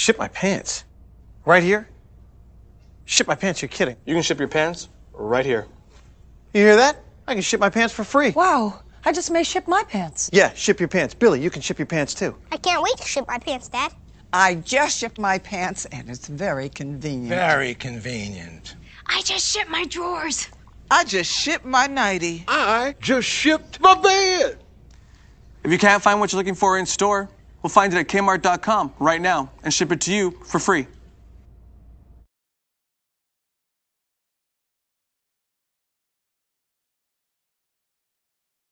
Ship my pants? Right here? Ship my pants? You're kidding. You can ship your pants right here. You hear that? I can ship my pants for free. Wow, I just may ship my pants. Yeah, ship your pants. Billy, you can ship your pants too. I can't wait to ship my pants, Dad. I just shipped my pants, and it's very convenient. Very convenient. I just shipped my drawers. I just shipped my nightie. I just shipped my bed. If you can't find what you're looking for in store, we'll find it at Kmart.com right now and ship it to you for free.